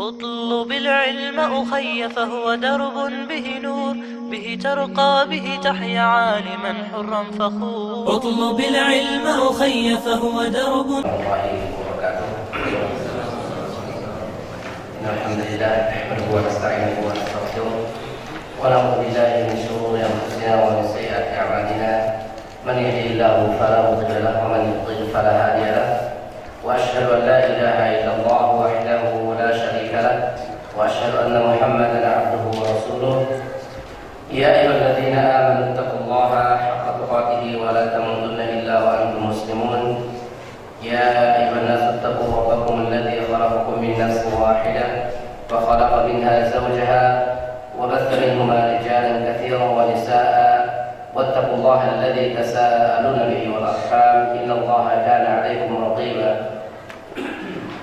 اطلب العلم أخي فهو درب به نور به ترقى به تحيا عالما حرا فخور. اطلب العلم أخي فهو درب. الحمد لله نحمده ونستعينه ونستغفره. ونعوذ بالله من شرور أنفسنا ومن سيئات أعمالنا. من يهده الله فلا مضل له ومن يضلل فلا هادي له. وأشهد أن لا إله إلا الله وحده لا شريك له وأشهد أن محمدا عبده ورسوله. يا أيها الذين آمنوا اتقوا الله حق تقاته ولا تموتن إلا وأنتم مسلمون. يا أيها الناس اتقوا ربكم الذي خلقكم من نفس واحدة وخلق منها زوجها وبث منهما رجالا كثيرا ونساء. واتقوا الله الذي تساءلون به والأرحام إن الله كان عليكم رقيبا.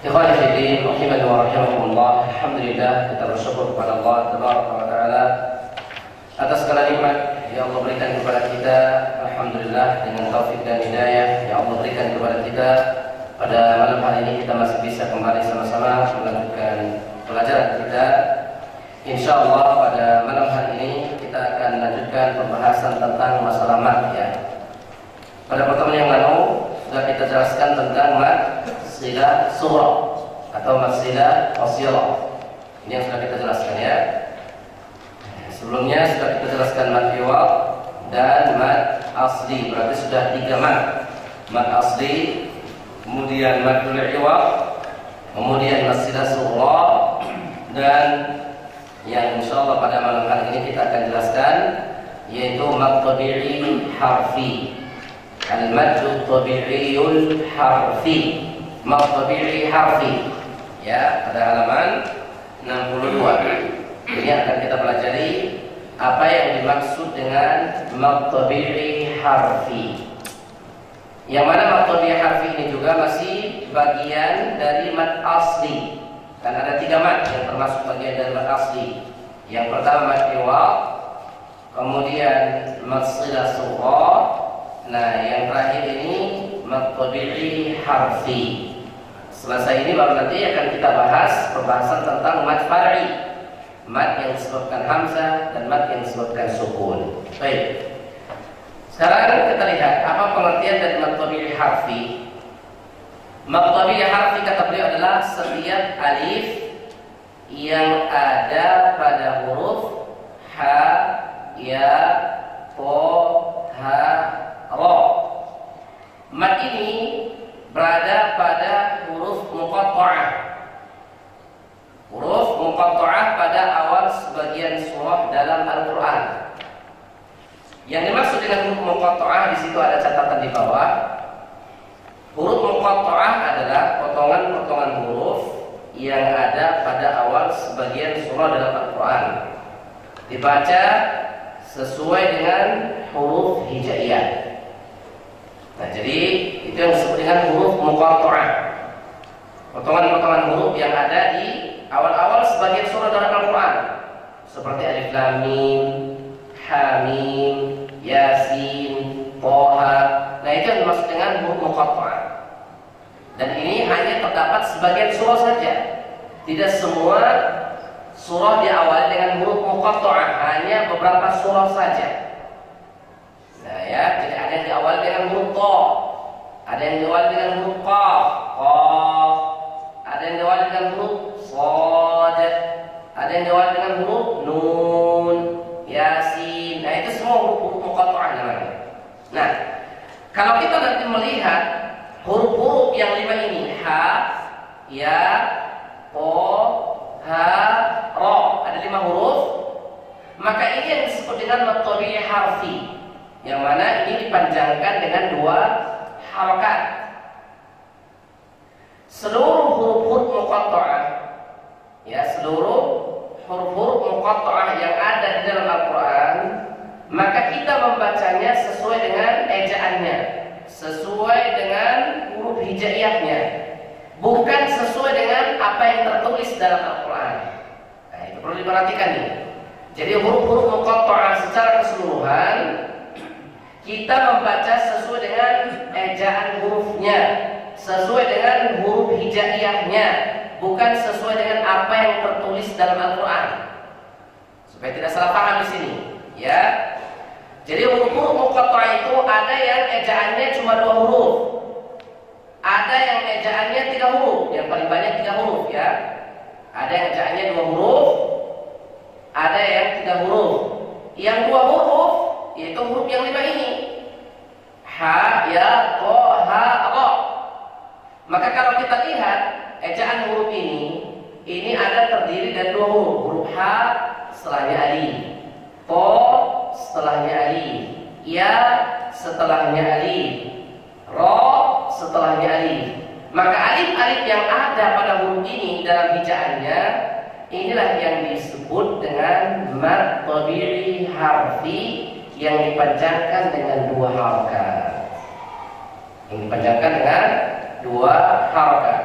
Ikhwan Fidin, Rahimah wa Rahimahumullah Alhamdulillah kita bersyukur kepada Allah Tabaraka wa Ta'ala Atas segala nikmat yang Allah berikan kepada kita. Alhamdulillah dengan taufik dan hidayah Yang Allah berikan kepada kita Pada malam hari ini kita masih bisa kembali sama-sama Melanjutkan pelajaran kita. Insya Allah pada malam hari ini Kita akan lanjutkan pembahasan tentang masalah mat ya. Pada pertemuan yang lalu Sudah kita jelaskan tentang mat Sila surah Atau mat sila wasyirah Ini yang sudah kita jelaskan ya Sebelumnya sudah kita jelaskan mat iwal dan mat asli. Berarti sudah tiga mat. Mat asli, kemudian mat iwal, kemudian mat sila surah dan yang insya Allah pada malam hari ini kita akan jelaskan yaitu mat tabi'i harfi. Al-mad tabi'iyul harfi. Tabi'i harfi. Ya, pada halaman 62. Ini akan kita pelajari apa yang dimaksud dengan maktabi'i harfi. Yang mana maktabi'i harfi ini juga masih bagian dari mat asli. Dan ada tiga mat yang termasuk bagian dari mat asli. Yang pertama mat iwal, kemudian mat sila sughra. Nah, yang terakhir ini maktabi'i harfi. Selesai ini baru nanti akan kita bahas pembahasan tentang mat far'i mat yang disebutkan hamzah dan mat yang disebutkan sukun. Baik. Sekarang kita lihat apa pengertian dari mat tabi'i harfi. Mat tabi'i harfi kata beliau adalah setiap alif yang ada pada huruf ha, ya, po, ha, ro. Mat ini berada pada huruf muqatta'ah huruf muqatta'ah pada awal sebagian surah dalam Al-Qur'an. Yang dimaksud dengan huruf muqatta'ah di situ ada catatan di bawah. Huruf muqatta'ah adalah potongan-potongan huruf yang ada pada awal sebagian surah dalam Al-Qur'an. Dibaca sesuai dengan huruf hijaiyah. Nah, jadi itu yang disebut dengan huruf muqatta'ah. Potongan-potongan huruf yang ada di awal-awal sebagian surah dalam Al-Quran seperti Alif Lam Mim, Hamim, Yasin, Toha. Nah itu yang dimaksud dengan huruf muqatta'ah. Dan ini hanya terdapat sebagian surah saja. Tidak semua surah diawali dengan huruf muqatta'ah, hanya beberapa surah saja. Nah ya, jadi ada yang diawali dengan huruf to, ada yang diawali dengan huruf qaf, ada yang diawali dengan huruf Sod Ada yang diawali dengan huruf Nun Yasin. Nah itu semua huruf-huruf muqatta'ah namanya Nah Kalau kita nanti melihat Huruf-huruf yang lima ini Ha Ya Po Ha Ro Ada lima huruf Maka ini yang disebut dengan Matobi harfi Yang mana ini dipanjangkan dengan dua Harokat Seluruh huruf-huruf muqatta'ah ya seluruh huruf-huruf muqatta'ah yang ada di dalam Al-Qur'an, maka kita membacanya sesuai dengan ejaannya, sesuai dengan huruf hijaiyahnya, bukan sesuai dengan apa yang tertulis dalam Al-Qur'an. Nah, itu perlu diperhatikan nih. Jadi huruf-huruf muqatta'ah secara keseluruhan kita membaca sesuai dengan ejaan hurufnya, sesuai dengan huruf hijaiyahnya, bukan sesuai dengan apa yang tertulis dalam Al-Quran. Supaya tidak salah paham di sini, ya. Jadi huruf-huruf muqatta'ah itu ada yang ejaannya cuma dua huruf. Ada yang ejaannya tiga huruf, yang paling banyak tiga huruf ya. Ada yang ejaannya dua huruf, ada yang tiga huruf. Yang dua huruf yaitu huruf yang lima ini. Ha, ya, ko, ha, ro. Maka kalau kita lihat ejaan huruf ini, ini ada terdiri dari dua huruf. Huruf ha setelahnya alif, ko setelahnya alif, ya setelahnya alif, ro setelahnya alif. Maka alif-alif yang ada pada huruf ini dalam hijaannya inilah yang disebut dengan mad harfi yang dipanjangkan dengan dua harokat. Yang dipanjangkan dengan dua harokat.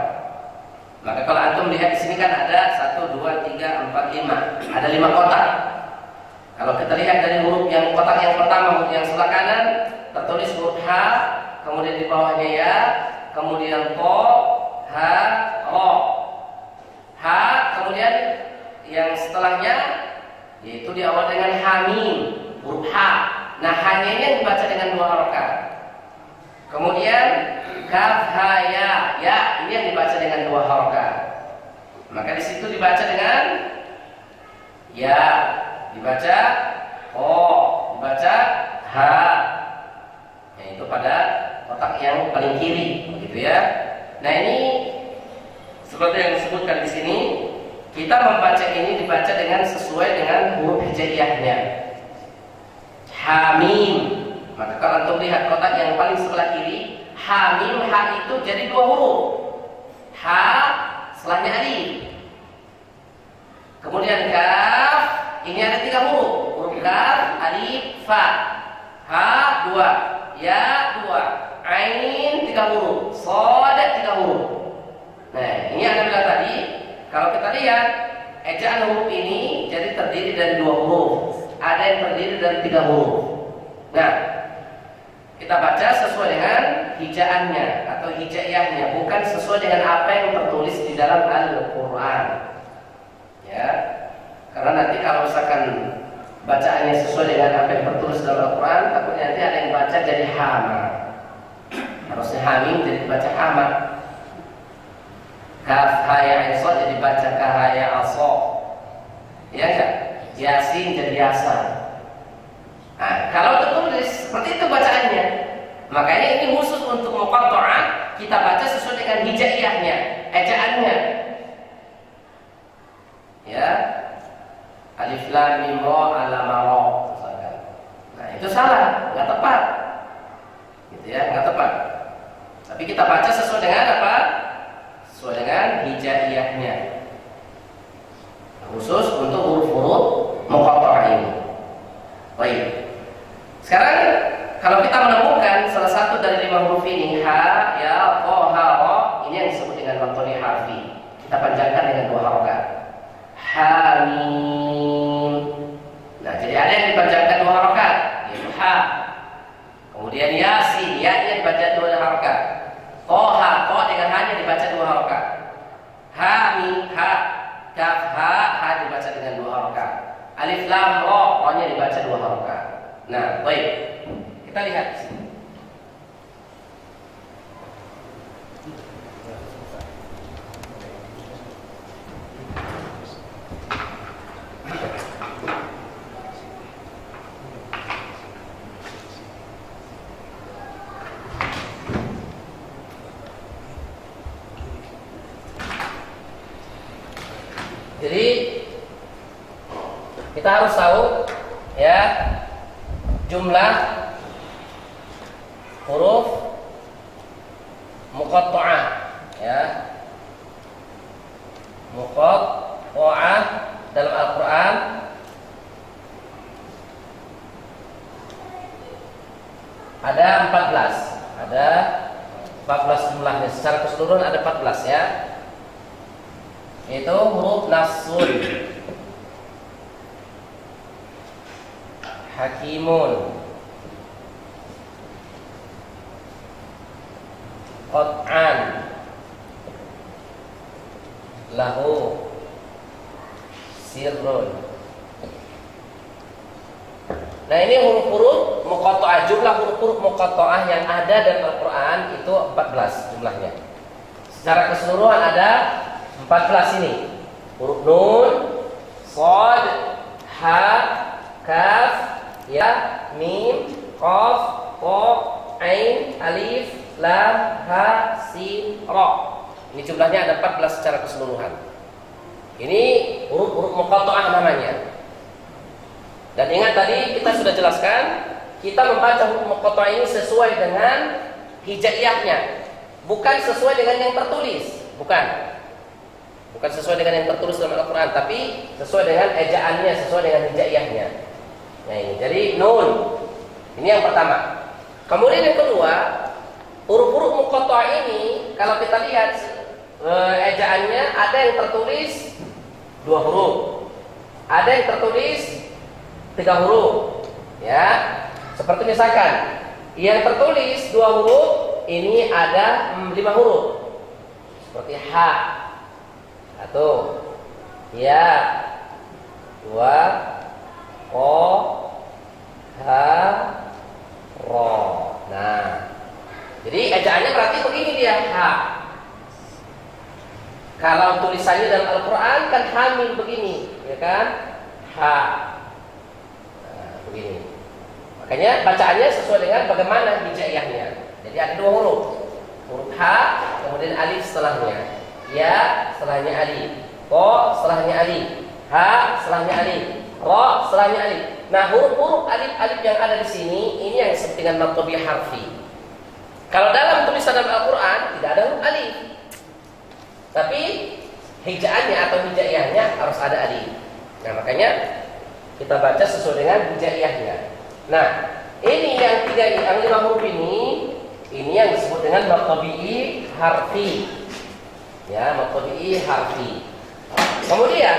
Maka kalau antum lihat di sini kan ada satu, dua, tiga, empat, lima. Ada lima kotak. Kalau kita lihat dari huruf yang kotak yang pertama, huruf yang sebelah kanan, tertulis huruf H, kemudian di bawahnya ya, kemudian ko, ha, ro. H, kemudian yang setelahnya yaitu diawal dengan hamim, huruf H. Nah, hanya yang dibaca dengan dua harokat. Kemudian kaf ha ya, ya ini yang dibaca dengan dua harokat. Maka di situ dibaca dengan ya, dibaca o, dibaca ha. Yaitu pada kotak yang paling kiri, begitu ya. Nah ini seperti yang disebutkan di sini, kita membaca ini dibaca dengan sesuai dengan huruf hijaiyahnya. Hamim. Maka kalau antum lihat kotak yang paling sebelah kiri, hamim ha itu jadi dua huruf. Ha setelahnya alif. Kemudian kaf, ini ada tiga huruf. Huruf kaf, alif, fa. Ha dua, ya dua, ain tiga huruf, sod tiga huruf. Nah, ini anda bilang tadi, kalau kita lihat ejaan huruf ini jadi terdiri dari dua huruf. Ada yang terdiri dari tiga huruf. Nah, kita baca sesuai dengan hijaannya atau hijaiyahnya, bukan sesuai dengan apa yang tertulis di dalam Al-Qur'an. Ya. Karena nanti kalau misalkan bacaannya sesuai dengan apa yang tertulis dalam Al-Qur'an, takutnya nanti ada yang baca jadi hama. Harusnya hamim jadi baca hama. Kaf haya iso jadi baca kahaya aso. Ya enggak? Yasin jadi yasan. Nah, kalau tertulis seperti itu bacaannya, makanya ini khusus untuk muqatta'ah kita baca sesuai dengan hijaiyahnya, ejaannya. Ya. Alif lam mim ra alam ra Nah, itu salah, nggak tepat. Gitu ya, nggak tepat. Tapi kita baca sesuai dengan apa? Sesuai dengan hijaiyahnya. Khusus untuk huruf-huruf muqatta'ah ini. Baik. Sekarang kalau kita menemukan salah satu dari lima huruf ini ha, ya, ko, ha, ro, ini yang disebut dengan maktoni harfi. Kita panjangkan dengan dua harokat. Hamim. Nah, jadi ada yang dipanjangkan dua harokat, yaitu ha. Kemudian yasin, ya nya dibaca dua harokat. Toha, to dengan hanya dibaca dua harokat. Hamim, ha, kaf, ha, ha dibaca dengan dua harokat. Alif lam ro, ro-nya dibaca dua harokat. Nah, baik. Kita lihat di sini. Jadi kita harus tahu ya jumlah huruf muqatta'ah ya muqatta'ah qa'ah dalam Al-Qur'an ada 14. Ada 14 jumlahnya. Secara keseluruhan ada 14 ya. Itu huruf nasun. Hakimun. Qat'an. Lahu sirrun. Nah ini huruf-huruf muqatta'ah jumlah huruf-huruf muqatta'ah yang ada dalam Al-Qur'an itu 14 jumlahnya. Secara keseluruhan ada 14 ini. Huruf nun, shad, ha, kaf, ya, mim, qaf, qa, ain, alif, lam, ha, sin, ra. Ini jumlahnya ada 14 secara keseluruhan. Ini huruf-huruf muqatta'ah namanya. Dan ingat tadi kita sudah jelaskan kita membaca hukum muqatta'ah ini sesuai dengan hijaiyahnya, bukan sesuai dengan yang tertulis, bukan. Bukan sesuai dengan yang tertulis dalam Al-Qur'an, tapi sesuai dengan ejaannya, sesuai dengan hijaiyahnya. Nah ini. Jadi nun. Ini yang pertama. Kemudian yang kedua, huruf-huruf muqatta'ah ini kalau kita lihat eh, ejaannya ada yang tertulis dua huruf. Ada yang tertulis tiga huruf ya seperti misalkan yang tertulis dua huruf ini ada lima huruf. Seperti h. Satu. Ya. Dua. Ko ha ro. Nah. Jadi ejaannya berarti begini dia h. Kalau tulisannya dalam Al-Quran kan hamil begini ya kan? H. Begini. Makanya bacaannya sesuai dengan bagaimana hijaiyahnya. Jadi ada dua huruf. Huruf H, kemudian alif setelahnya. Ya, setelahnya alif. Ko, setelahnya alif. H, setelahnya alif. Ro, setelahnya alif. Nah, huruf-huruf alif-alif yang ada di sini, ini yang disebut dengan matobi harfi. Kalau dalam tulisan dalam Al-Quran, tidak ada huruf alif. Tapi, hijaannya atau hijaiyahnya harus ada alif. Nah, makanya kita baca sesuai dengan hijaiyahnya. Nah, ini yang tiga yang lima huruf ini, ini yang disebut dengan maqtabi'i harfi. Ya, maqtabi'i harfi. Kemudian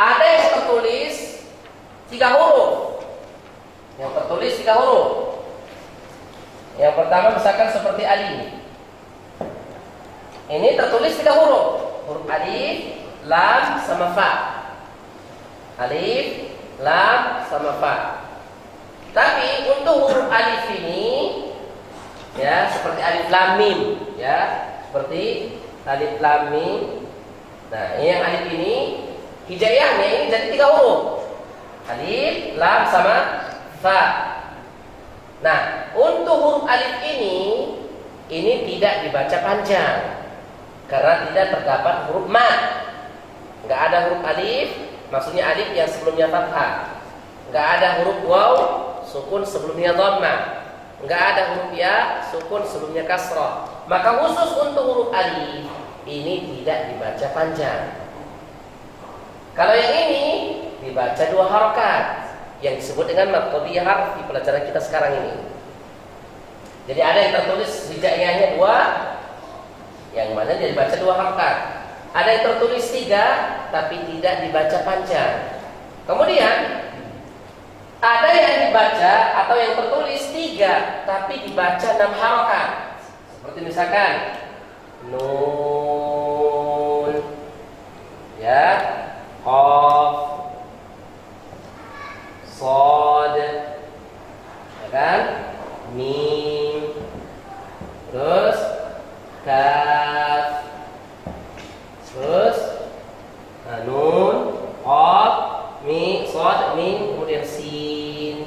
ada yang tertulis tiga huruf. Yang tertulis tiga huruf. Yang pertama misalkan seperti alif. Ini tertulis tiga huruf. Huruf alif, lam, sama fa alif, lam, sama fa. Tapi untuk huruf alif ini ya seperti alif lam mim ya, seperti alif lam mim. Nah, ini yang alif ini hijaiyahnya ini jadi tiga huruf. Alif, lam sama fa. Nah, untuk huruf alif ini ini tidak dibaca panjang karena tidak terdapat huruf mat. Enggak ada huruf alif, Maksudnya alif yang sebelumnya fathah. Enggak ada huruf waw sukun sebelumnya dhamma. Enggak ada huruf ya sukun sebelumnya kasrah. Maka khusus untuk huruf alif ini tidak dibaca panjang. Kalau yang ini dibaca dua harokat yang disebut dengan maqtadiyah harfi pelajaran kita sekarang ini. Jadi ada yang tertulis hijaiyahnya dua, yang mana dia dibaca dua harokat. Ada yang tertulis tiga, tapi tidak dibaca panjang. Kemudian ada yang dibaca atau yang tertulis tiga, tapi dibaca enam harokat. Seperti misalkan nun, ya, qaf, sod, ya kan, mim, terus kaf, terus nah, nun qaf mi sod min kemudian sin.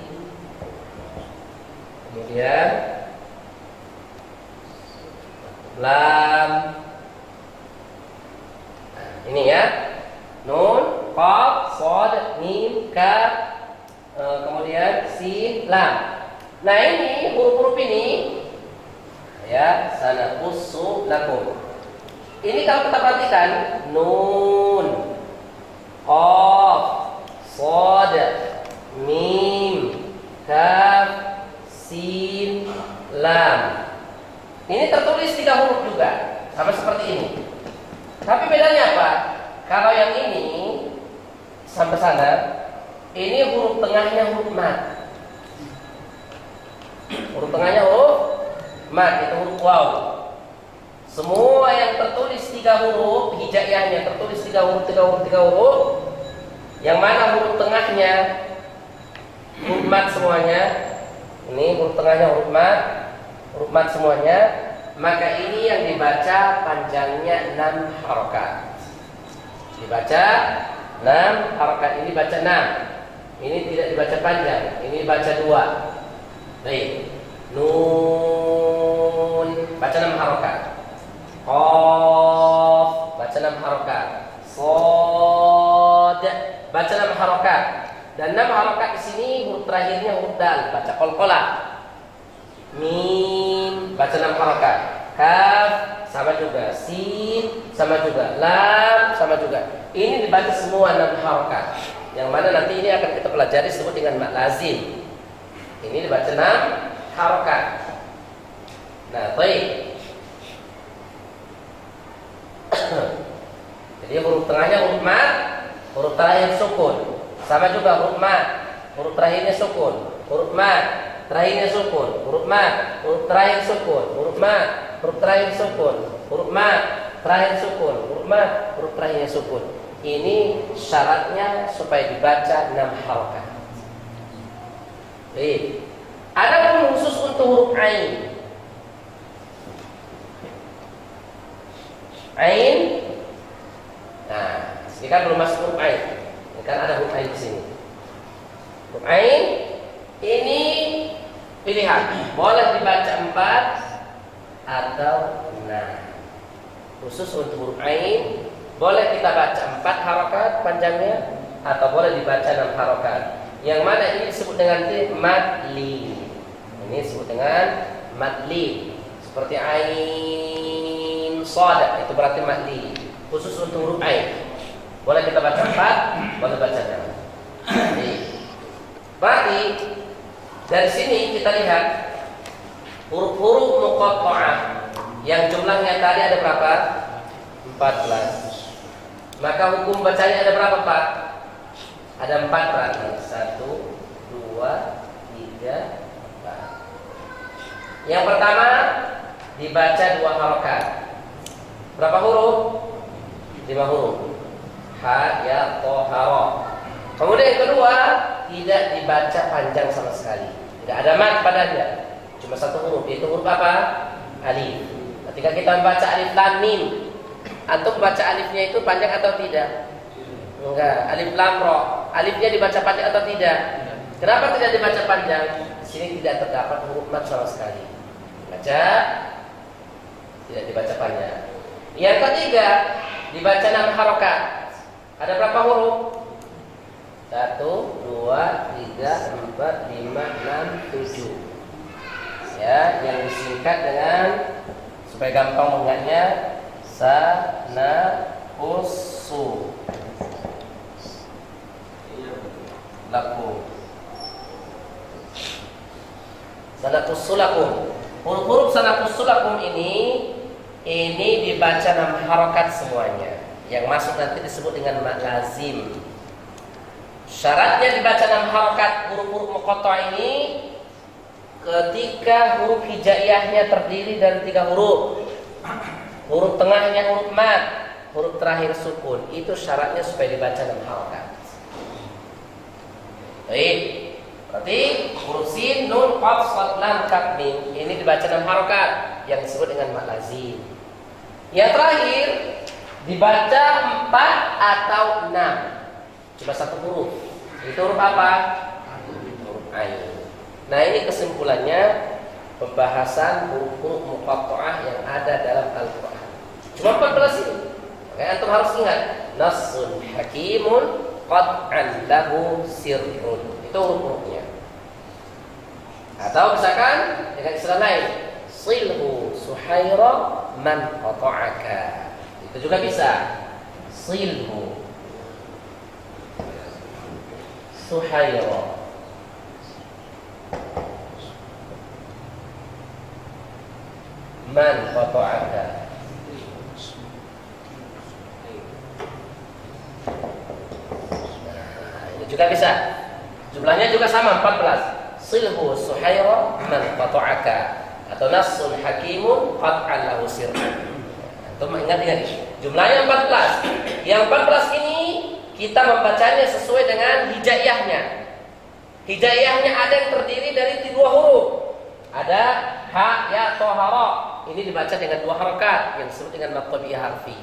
Kemudian lam. Nah, ini ya. Nun qaf sod mim kaf. E, kemudian sin lam. Nah ini huruf-huruf ini ya sana usu lakum. Ini kalau kita perhatikan nun, qaf sad mim kaf sin lam. Ini tertulis tiga huruf juga sama seperti ini. Tapi bedanya apa? Kalau yang ini sampai sana ini huruf tengahnya huruf mat huruf tengahnya huruf mat itu huruf waw. Semua yang tertulis tiga huruf hijaiyahnya tertulis tiga huruf tiga huruf tiga huruf yang mana huruf tengahnya? Huruf mat semuanya. Ini huruf tengahnya huruf mat. Huruf mat semuanya. Maka ini yang dibaca panjangnya enam harokat. Dibaca enam harokat. Ini baca enam. Ini tidak dibaca panjang. Ini baca dua. Baik. Nun. Baca enam harokat. Qaf. Baca enam harokat. Sod baca enam harokat. Dan enam harokat di sini huruf terakhirnya huruf dal baca kolkola. Mim baca enam harokat. Kaf sama juga. Sin sama juga. Lam sama juga. Ini dibaca semua enam harokat. Yang mana nanti ini akan kita pelajari disebut dengan mak lazim. Ini dibaca enam harokat. Nah, baik. Jadi huruf tengahnya huruf mat, huruf terakhir sukun. Sama juga huruf mat, huruf terakhirnya sukun. Huruf mat, terakhirnya sukun. Huruf mat, huruf terakhir sukun. Huruf mat, huruf terakhir sukun. Huruf mat, terakhir sukun. Huruf mat, huruf terakhirnya sukun. Ini syaratnya supaya dibaca enam harakat. Baik. Ada pun khusus untuk huruf ain. Ain. Nah, ini kan belum masuk huruf ain. Ini kan ada huruf ain di sini. Huruf ain ini pilihan. Boleh dibaca empat atau enam. Khusus untuk huruf ain, boleh kita baca empat harokat panjangnya atau boleh dibaca enam harokat. Yang mana ini disebut dengan madli. Ini disebut dengan madli. Seperti ain soda itu berarti madli. Khusus untuk huruf ain. Boleh kita baca empat, boleh baca enam. Berarti dari sini kita lihat huruf-huruf muqatta'ah yang jumlahnya tadi ada berapa? 14. Maka hukum bacanya ada berapa, Pak? Ada empat berarti. Satu, dua, tiga, empat. Yang pertama dibaca dua harokat. Berapa huruf? Lima huruf. Ha, ya, to, haro. Kemudian yang kedua tidak dibaca panjang sama sekali. Tidak ada mat padanya. Cuma satu huruf. Itu huruf apa? Alif. Ketika kita membaca alif lam mim, antum baca alifnya itu panjang atau tidak? Enggak. Alif lam ro. Alifnya dibaca panjang atau tidak? Kenapa tidak dibaca panjang? Di sini tidak terdapat huruf mat sama sekali. Baca tidak dibaca panjang. Yang ketiga dibaca enam harokat. Ada berapa huruf? Satu, dua, tiga, empat, lima, enam, tujuh. Ya, yang disingkat dengan supaya gampang mengingatnya sana usu lakum sana lakum huruf-huruf sana lakum ini ini dibaca enam harokat semuanya yang masuk nanti disebut dengan mak lazim syaratnya dibaca enam harokat huruf-huruf mukotoh ini ketika huruf hijaiyahnya terdiri dari tiga huruf. Huruf tengahnya huruf mat huruf terakhir sukun. Itu syaratnya supaya dibaca dalam harakat baik. Berarti huruf sin nun qaf sad lam kaf mim ini dibaca dalam harakat yang disebut dengan mat lazim yang terakhir dibaca empat atau enam cuma satu huruf itu huruf apa huruf ain Nah ini kesimpulannya pembahasan huruf-huruf muqatta'ah yang ada dalam Al-Quran. Cuma 14 ini. Makanya antum harus ingat. Nasun hakimun qad'an lahu sirrun. Itu huruf-hurufnya. Atau misalkan dengan istilah lain. Silhu suhaira man qata'aka. Itu juga bisa. Silhu. Suhairo. Man qata'aka Nah, juga bisa. Jumlahnya juga sama 14 Silhu Suhairo Man qata'aka Atau Nasun Hakimun Qat'an lahu sir'an. Itu ingat-ingat Jumlahnya 14 Yang 14 ini kita membacanya sesuai dengan hijaiyahnya. Hijaiyahnya ada yang terdiri dari dua huruf. Ada ha, ya, tohara. Ini dibaca dengan dua harakat yang disebut dengan mattabiyah harfi.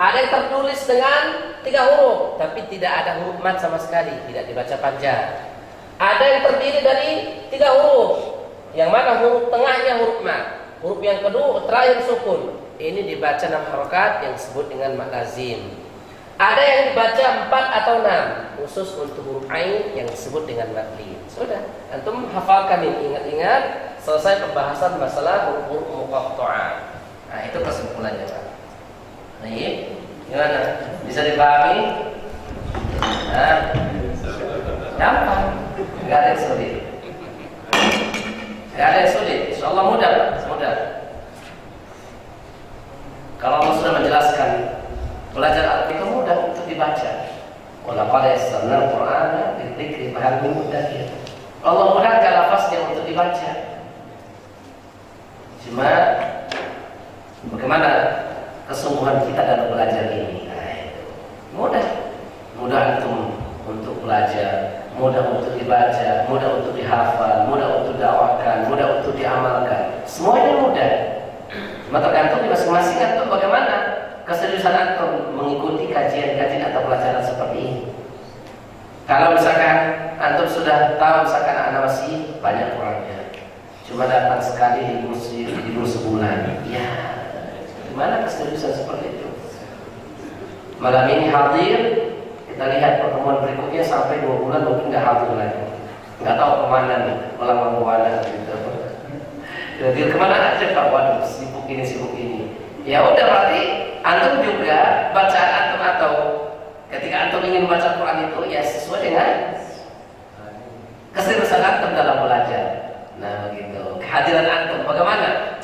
Ada yang tertulis dengan tiga huruf, tapi tidak ada huruf mat sama sekali, tidak dibaca panjang. Ada yang terdiri dari tiga huruf, yang mana huruf tengahnya huruf mat, huruf yang kedua terakhir sukun. Ini dibaca enam harakat yang disebut dengan mat lazim. Ada yang dibaca empat atau enam khusus untuk huruf ain yang disebut dengan matli. Sudah, antum hafalkan ini ingat-ingat selesai pembahasan masalah huruf-huruf muqatta'ah. Nah, itu kesimpulannya, Pak. Nah, iya. Gimana? Bisa dipahami? Nah, gampang. Enggak ada yang sulit. Ada yang sulit. Insyaallah mudah, mudah. Kalau Allah sudah menjelaskan belajar Al-Quran itu mudah untuk dibaca. Walaqad yassarna al-Qur'ana lidzikri fahal min muddakir. Allah mudahkan lafaznya untuk dibaca. Cuma bagaimana kesungguhan kita dalam belajar ini? Nah, itu. Mudah. Mudah untuk untuk belajar, mudah untuk dibaca, mudah untuk dihafal, mudah untuk dakwakan, mudah untuk diamalkan. Semuanya mudah. Cuma tergantung di masing-masing bagaimana keseriusan antum mengikuti kajian-kajian atau pelajaran seperti ini. Kalau misalkan antum sudah tahu misalkan anak masih banyak kurangnya, cuma datang sekali di kursi libur sebulan, ya gimana keseriusan seperti itu? Malam ini hadir, kita lihat pertemuan berikutnya sampai dua bulan mungkin nggak hadir lagi, nggak tahu ke mana nih, ulang ke mana gitu. Jadi ke mana aja Pak? Waduh, ini sibuk ini. Ya udah berarti antum juga bacaan antum atau ketika antum ingin baca Quran itu ya sesuai dengan keseriusan antum dalam belajar. Nah begitu. Kehadiran antum bagaimana?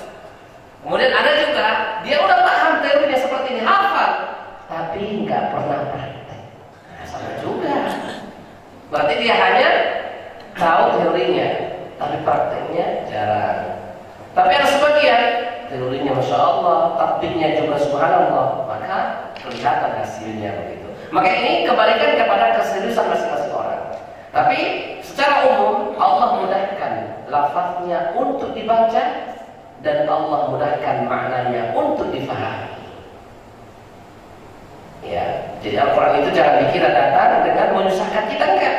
Kemudian ada juga dia udah paham teorinya seperti ini, hafal, tapi nggak pernah praktek. Nah, sama juga. Berarti dia hanya tahu teorinya, tapi prakteknya jarang. Tapi ada sebagian teorinya masya Allah, taktiknya juga subhanallah, maka kelihatan hasilnya begitu. Maka ini kembalikan kepada keseriusan masing-masing orang. Tapi secara umum Allah mudahkan lafaznya untuk dibaca dan Allah mudahkan maknanya untuk difahami. Ya, jadi Al-Quran itu jangan dikira datang dengan menyusahkan kita enggak.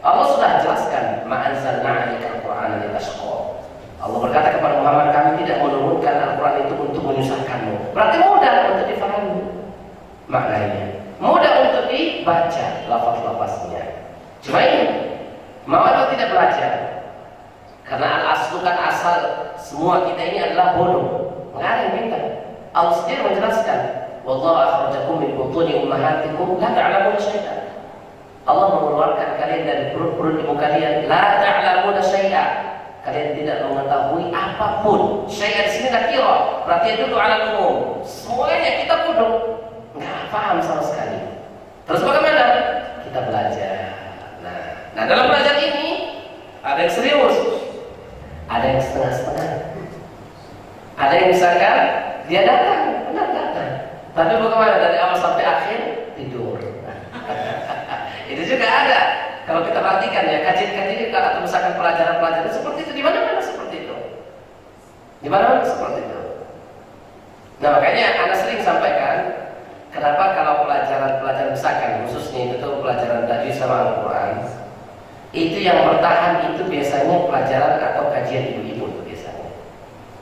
Allah sudah jelaskan ma'anzalna 'alaikal Qur'ana litashqa. Allah berkata kepada Muhammad, kami tidak menurunkan Al-Quran itu untuk menyusahkanmu. Berarti mudah untuk difahami maknanya. Mudah untuk dibaca lafaz-lafaznya. Cuma ini, mau atau tidak belajar? Karena al-aslu kan asal semua kita ini adalah bodoh. Yang pintar. Allah sendiri menjelaskan, Wallahu akhrajakum min butuni ummahatikum la ta'lamuna syai'an. Allah mengeluarkan kalian dari perut-perut ibu kalian la ta'lamuna syai'an kalian tidak mengetahui apa pun. Saya di sini nakira, berarti dulu ala umum. Semuanya kita bodoh, nggak paham sama sekali. Terus bagaimana? Kita belajar. Nah, nah dalam belajar ini ada yang serius, ada yang setengah-setengah. Ada yang misalkan dia datang, benar datang. Tapi bagaimana dari awal sampai akhir tidur. Itu juga ada. Kalau kita perhatikan ya, kajian-kajian atau misalkan pelajaran-pelajaran seperti itu di mana-mana seperti itu. Di mana-mana seperti itu. Nah makanya Anda sering sampaikan kenapa kalau pelajaran-pelajaran misalkan khususnya itu pelajaran tadi sama Al-Quran itu yang bertahan itu biasanya pelajaran atau kajian ibu-ibu biasanya.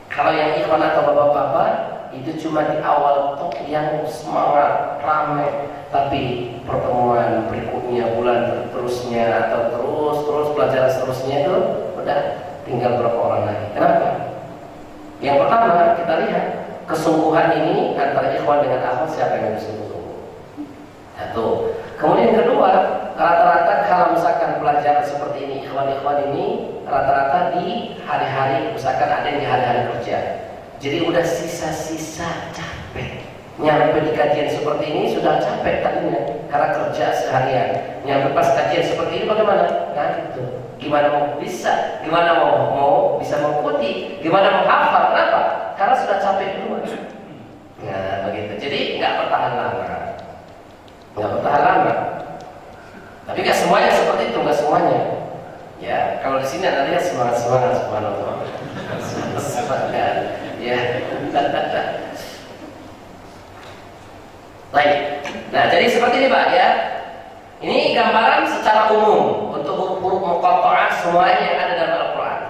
Kalau yang ikhwan atau bapak-bapak itu cuma di awal top yang semangat ramai tapi pertemuan berikutnya bulan terusnya atau terus terus pelajaran seterusnya itu udah tinggal berapa orang lagi. Kenapa? Yang pertama kita lihat kesungguhan ini antara ikhwan dengan akhwat siapa yang lebih sungguh? Satu. Kemudian yang kedua rata-rata kalau misalkan belajar seperti ini ikhwan-ikhwan ini rata-rata di hari-hari misalkan ada yang di hari-hari kerja jadi udah sisa-sisa capek. Nyampe di kajian seperti ini sudah capek tadinya karena kerja seharian. Nyampe pas kajian seperti ini bagaimana? Nah itu gimana mau bisa? Gimana mau mau bisa mengikuti? Gimana mau hafal? Kenapa? Karena sudah capek duluan. Nah begitu. Jadi nggak bertahan lama. Nggak bertahan lama. Tapi nggak semuanya seperti itu nggak semuanya. Ya kalau di sini anda lihat semangat semangat subhanallah semangat ya Baik. Nah, jadi seperti ini Pak ya. Ini gambaran secara umum untuk huruf-huruf muqatta'ah semuanya yang ada dalam Al-Qur'an.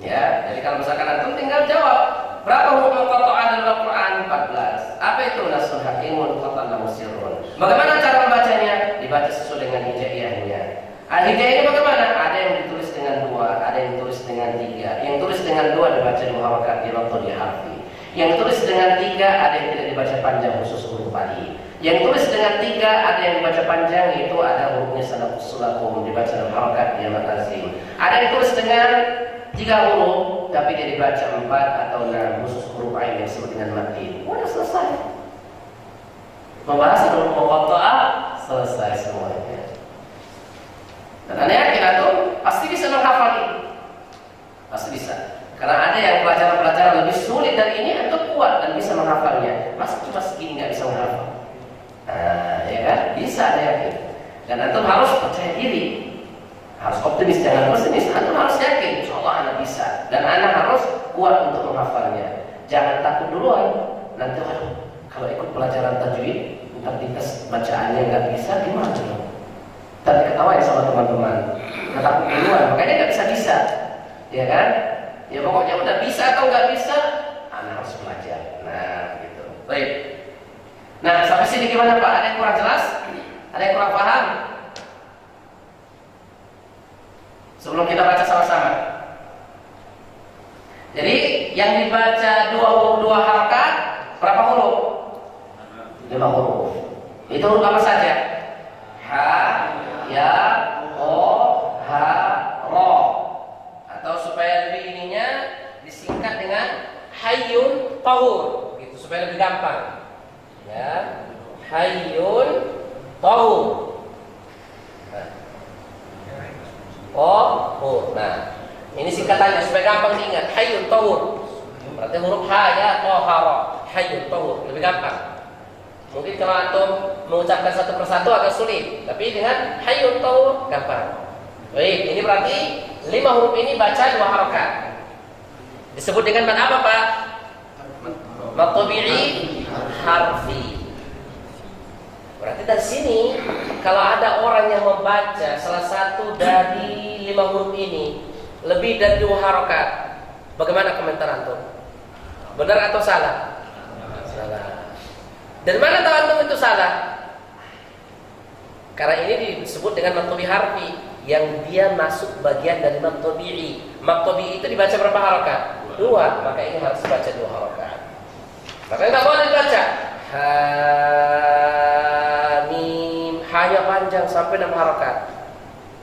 Ya, jadi kalau misalkan antum tinggal jawab, berapa huruf muqatta'ah dalam Al-Qur'an? 14. Apa itu nasul hakimun qatan musirun? Bagaimana cara membacanya? Dibaca sesuai dengan hijaiyahnya. Al-hijaiyah ini bagaimana? Ada yang ditulis dengan dua, ada yang ditulis dengan tiga. Yang tulis dengan dua dibaca dua harakat di di harfi. Yang tulis dengan tiga ada yang tidak dibaca panjang khusus huruf alif. Yang tulis dengan tiga ada yang dibaca panjang itu ada hurufnya salafus sulakum dibaca dalam harakat dia lazim. Ada yang tulis dengan tiga huruf tapi dia dibaca empat atau enam khusus huruf ain yang disebut dengan mati. Udah selesai. Pembahasan huruf muqatta'ah selesai semuanya. Dan anda yakin atau pasti bisa menghafal. Pasti bisa. Karena ada yang pelajaran-pelajaran lebih sulit dari ini atau kuat dan bisa menghafalnya. Masa cuma segini nggak bisa menghafal? Nah, ya kan? Bisa ada yakin. Dan antum harus percaya diri. Harus optimis, jangan pesimis. Antum harus yakin, insya Allah anak bisa. Dan anak harus kuat untuk menghafalnya. Jangan takut duluan. Nanti waduh, kalau ikut pelajaran tajwid, entar dites bacaannya nggak bisa, gimana Tadi ketawain sama teman-teman. Nggak takut duluan, makanya nggak bisa-bisa. Ya kan? Ya pokoknya udah bisa atau nggak bisa, anak harus belajar. Nah, gitu. Baik. Nah, sampai sini gimana Pak? Ada yang kurang jelas? Ada yang kurang paham? Sebelum kita baca sama-sama. Jadi yang dibaca dua huruf dua harakat berapa huruf? Lima huruf. Itu huruf apa saja? Ha, ya, o, ha, ro atau supaya lebih ininya disingkat dengan hayyun tahur. Gitu supaya lebih gampang. Ya. Hayyun tahur. Nah. oh nah. Ini singkatannya supaya gampang diingat. Hayyun tahur. Berarti huruf ha ya tahara. Hayyun tahur. Lebih gampang mungkin kalau antum mengucapkan satu persatu agak sulit tapi dengan hayyun tahur gampang Baik, ini berarti lima huruf ini baca dua harokat. Disebut dengan apa Pak? Matobi'i harfi. Berarti dari sini kalau ada orang yang membaca salah satu dari lima huruf ini lebih dari dua harokat, bagaimana komentar antum? Benar atau? Salah. Dan mana tahu antum itu salah? Karena ini disebut dengan matobi harfi yang dia masuk bagian dari. Mat tabi'i itu dibaca berapa harokat? Dua, maka ini harus dibaca dua harokat. Maka nggak boleh dibaca hamim hanya panjang sampai enam harokat.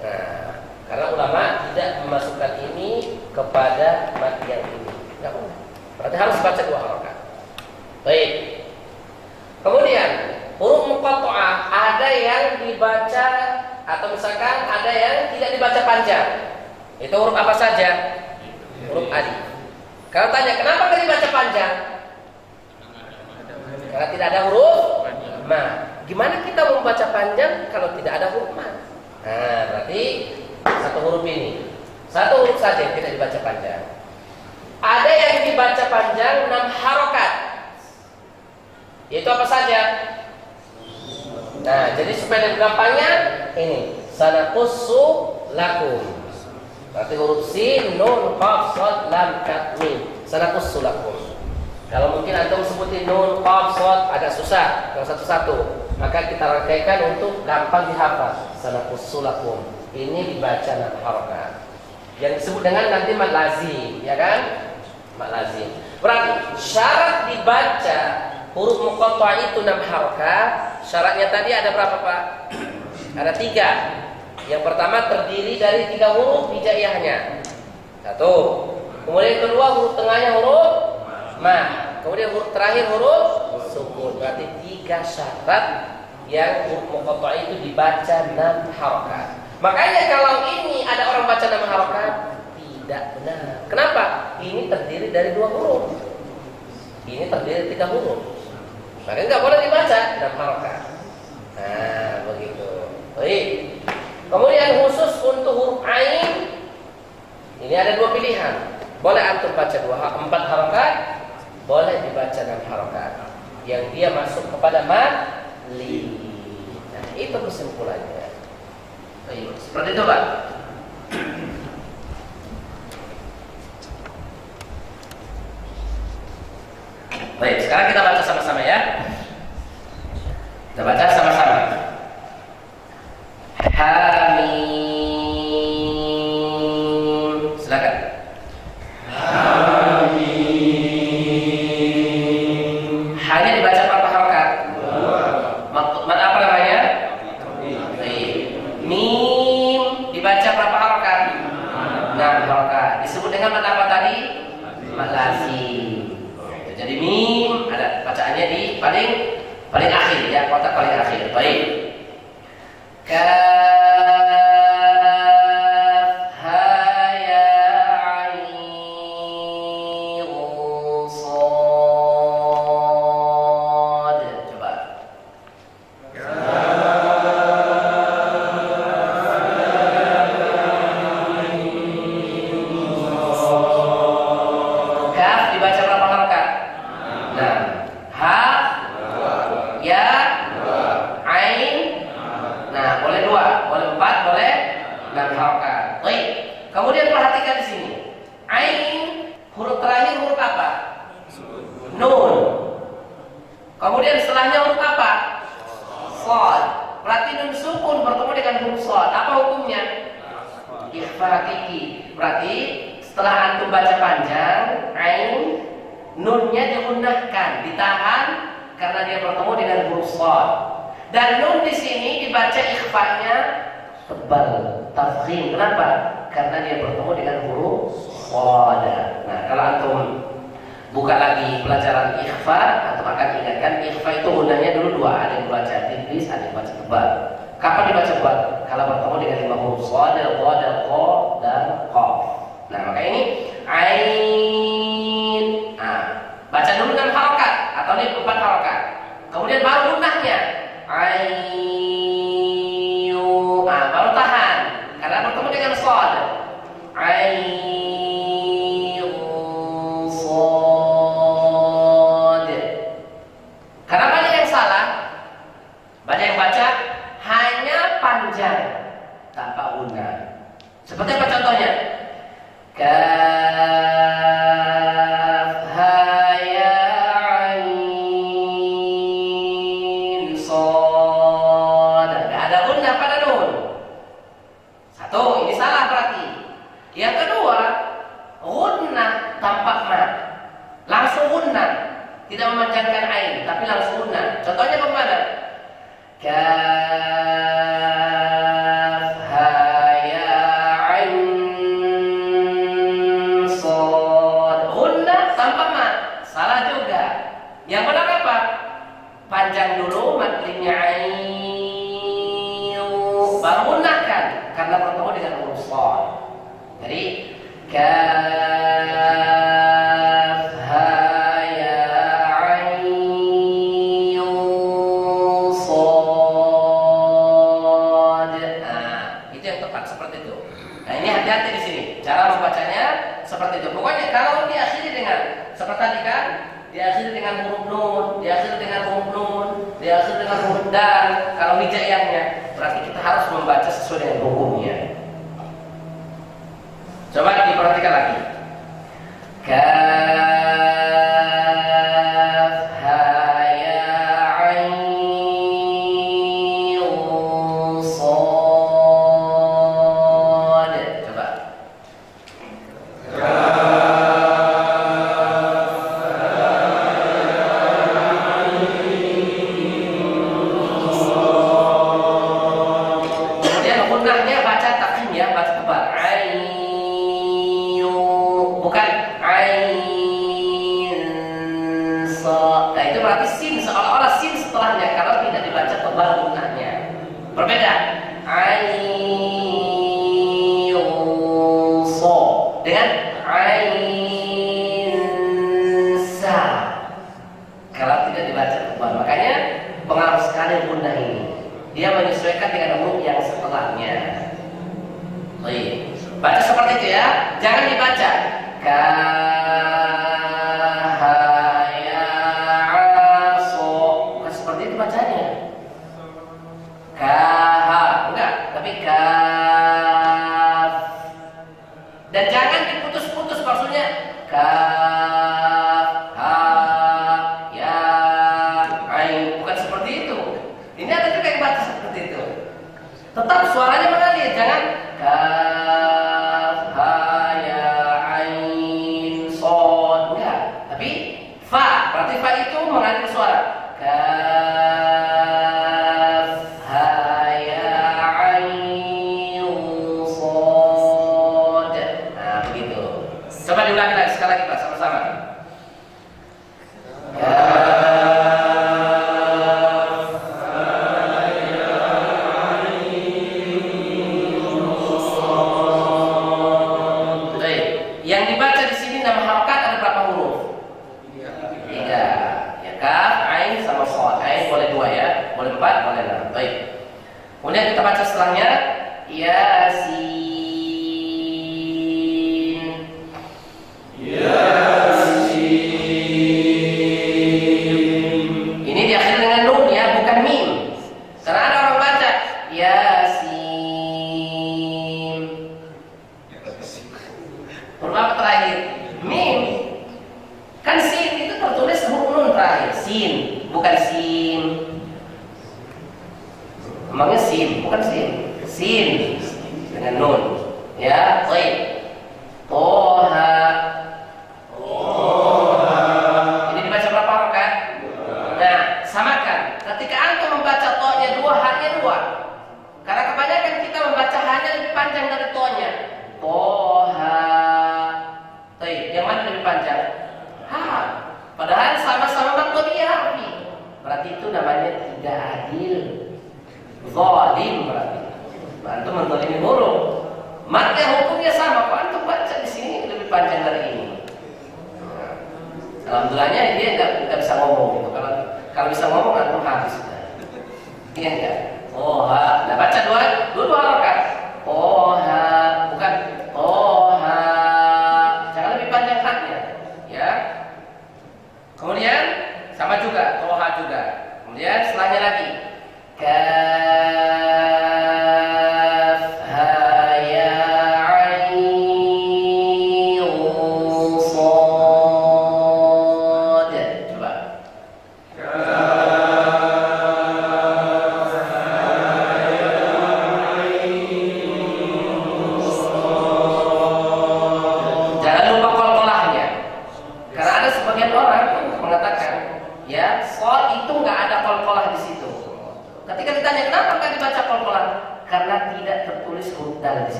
Nah, karena ulama tidak memasukkan ini kepada mat yang ini. Nggak boleh. Berarti harus baca dua harokat. Baik. Kemudian huruf muqatta'ah ada yang dibaca atau misalkan ada yang tidak dibaca panjang. Itu huruf apa saja? Huruf alif. Kalau tanya kenapa tidak dibaca panjang? Karena tidak ada huruf ma. Gimana kita membaca panjang kalau tidak ada huruf ma? Nah, berarti satu huruf ini. Satu huruf saja yang tidak dibaca panjang. Ada yang dibaca panjang enam harokat. Itu apa saja? Nah, jadi supaya gampangnya ini sanakusu lakum. Berarti huruf sin, nun, qaf, sad, lam, kaf, mim. Sanakusu lakum. Kalau mungkin antum sebutin nun, qaf, sad agak susah kalau satu-satu. Maka kita rangkaikan untuk gampang dihafal. Sanakusu lakum. Ini dibaca enam harokat. Yang disebut dengan nanti mat lazim, ya kan? Mat lazim. Berarti syarat dibaca huruf muqatta itu enam harokat. Syaratnya tadi ada berapa pak? Ada tiga. Yang pertama terdiri dari tiga huruf hijaiyahnya. Satu. Kemudian kedua huruf tengahnya huruf ma. Kemudian huruf terakhir huruf sukun. Berarti tiga syarat yang huruf muqatta itu dibaca enam harokat. Makanya kalau ini ada orang baca enam harokat tidak benar. Kenapa? Ini terdiri dari dua huruf. Ini terdiri dari tiga huruf. Makanya nggak boleh dibaca enam harokat. Nah, begitu. Baik. Kemudian khusus untuk huruf ain ini ada dua pilihan. Boleh antum baca dua empat harokat, boleh dibaca enam harokat. Yang dia masuk kepada li. Nah, itu kesimpulannya. Baik, seperti itu, Pak. Baik, sekarang kita baca sama-sama ya. Kita baca sama-sama. Hamim. Silakan. Hamim. Hanya dibaca berapa harokat? Maksud apa namanya? Baik. Mim dibaca berapa harokat? Enam harokat. Disebut dengan mat apa tadi? Mat lazim. Jadi mim ada bacaannya di paling paling akhir ya kotak paling akhir. Baik. Kaf Setelahnya huruf apa? Sod. Berarti nun sukun bertemu dengan huruf sod. Apa hukumnya? Ikhfa hakiki. Berarti setelah antum baca panjang, ain nunnya diundahkan, ditahan karena dia bertemu dengan huruf shad. Dan nun di sini dibaca ikhfanya tebal, tafkhim. Kenapa? Karena dia bertemu dengan huruf shad. Nah, kalau antum buka lagi pelajaran ikhfa, antum akan ingatkan ikhfa itu undangnya dulu dua, ada yang baca tipis, ada yang baca tebal. Kapan dibaca buat? Kalau bertemu dengan lima huruf dal, dal, qa, dan qaf. Nah, maka ini ain. Nah, baca dulu dengan harokat atau ini empat harokat. Kemudian baru lunahnya. Ayu. Nah, baru tahan karena bertemu dengan shad. Ayu Tidak memanjangkan ain, tapi langsung guna. Contohnya? Kaf seperti itu. Pokoknya kalau diakhiri dengan seperti tadi kan, diakhiri dengan huruf nun, diakhiri dengan huruf nun, diakhiri dengan huruf dal. Kalau hijaiyahnya, berarti kita harus membaca sesuai dengan hukumnya. Coba diperhatikan lagi. Kaf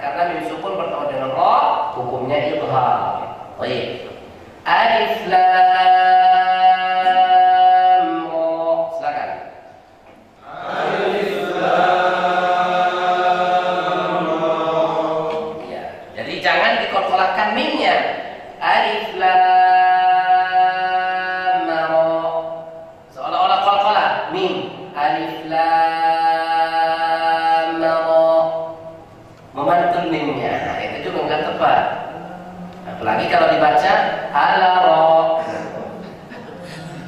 karena mim sukun bertemu dengan roh hukumnya ilham. Baik. Alif lam halaro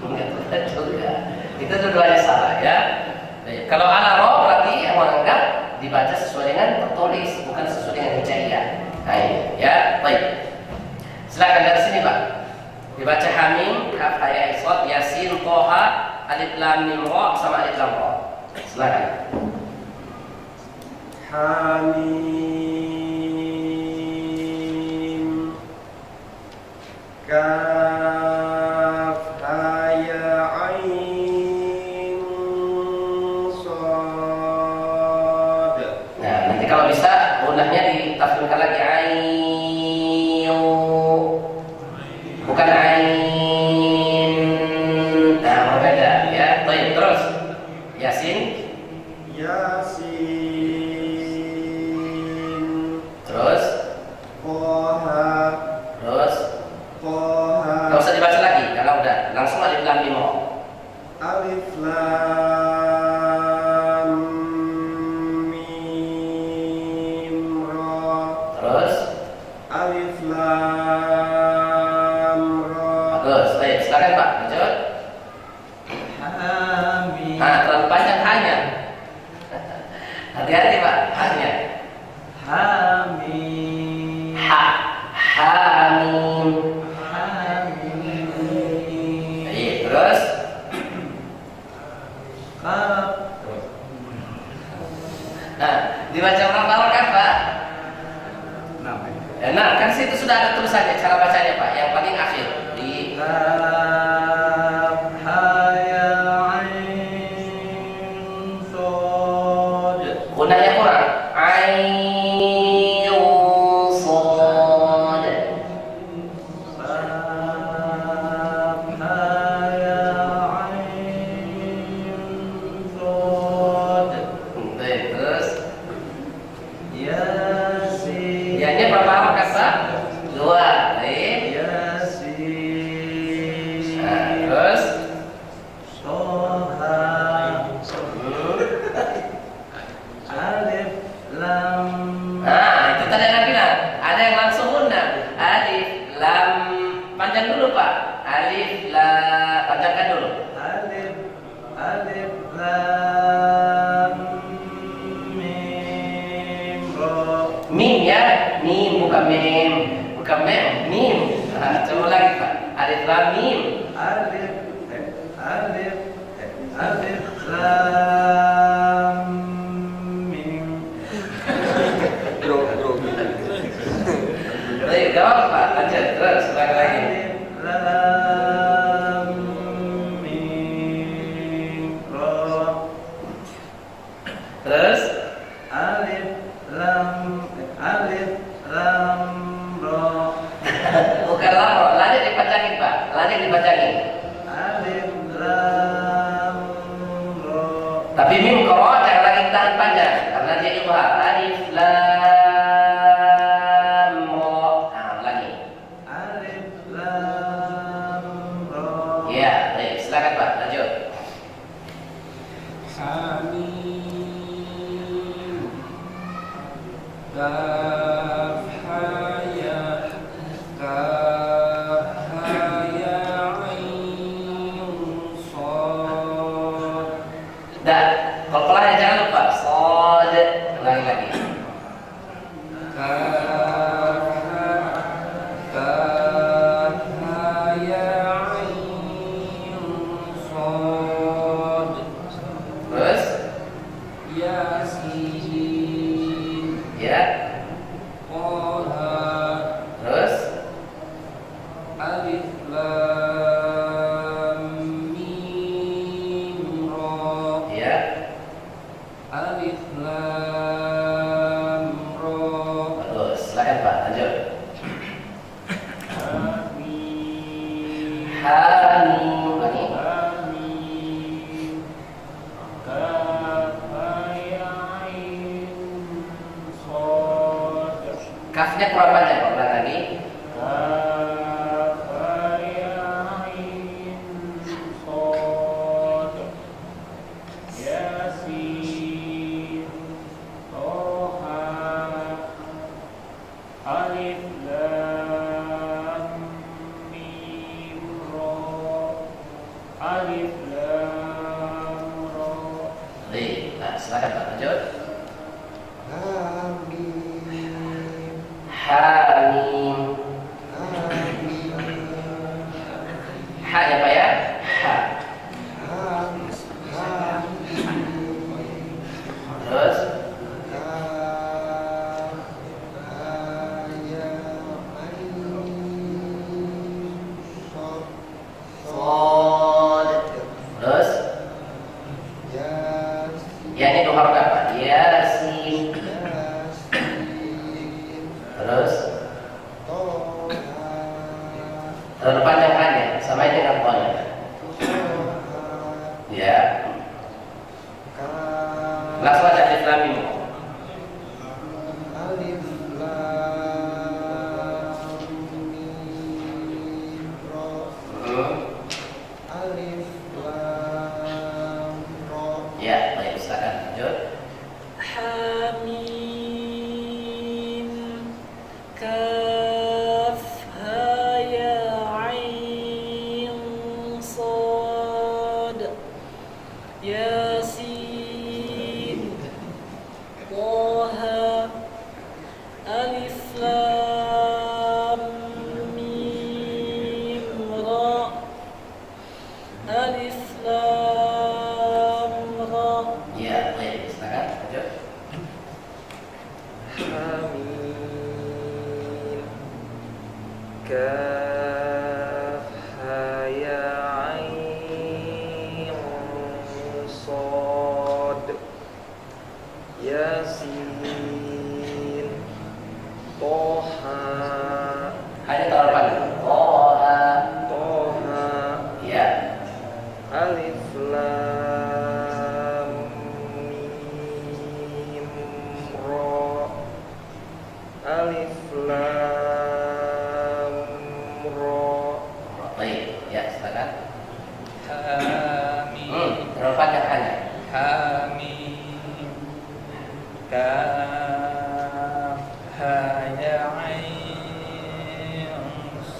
enggak juga itu dua-duanya salah ya. Iya. Kalau alaro berarti yang menganggap dibaca sesuai dengan tertulis bukan sesuai dengan hijaiyah nah iya, ya. Baik. Silakan dari sini pak. Dibaca hamim kaf ya isot yasin toha alif lam mim ro sama alif lam ro. Silakan. Hamim. God. hamim Iya, terus? Nah, dibaca ulang tahun kan Pak? Enak. Kan kan situ sudah ada tulisannya cara baca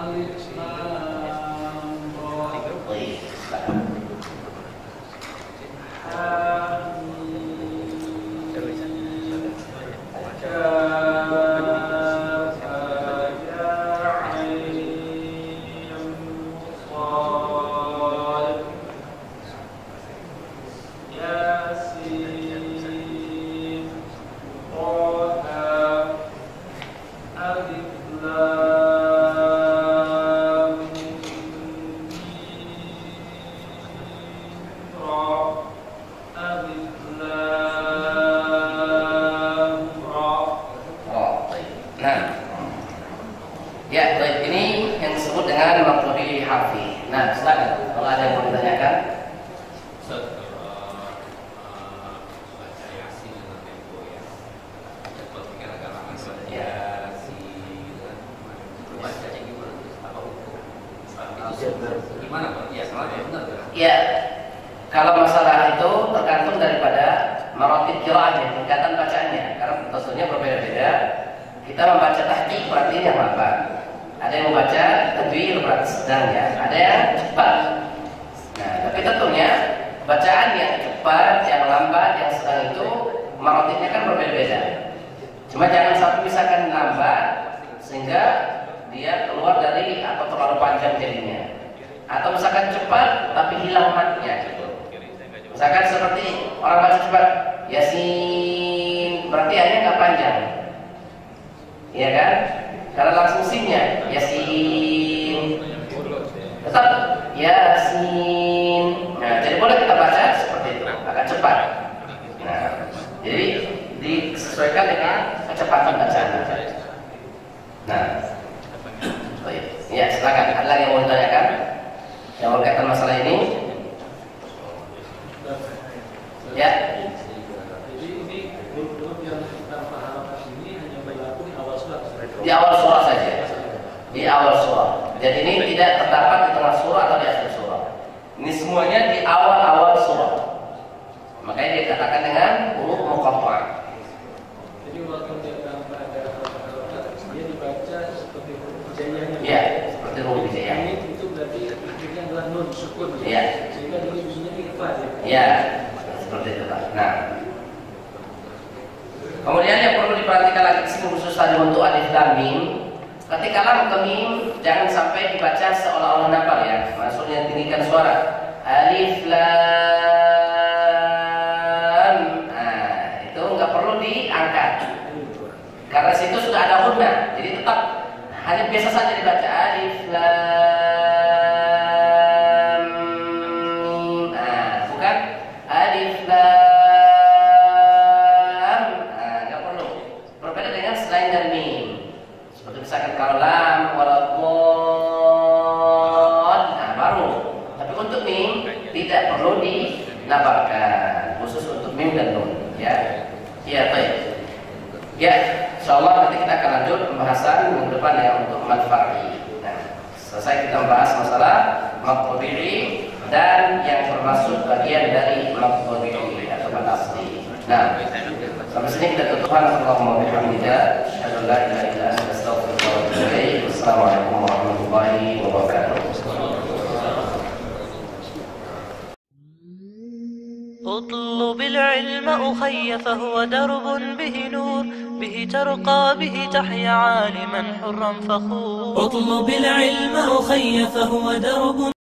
Alif Lam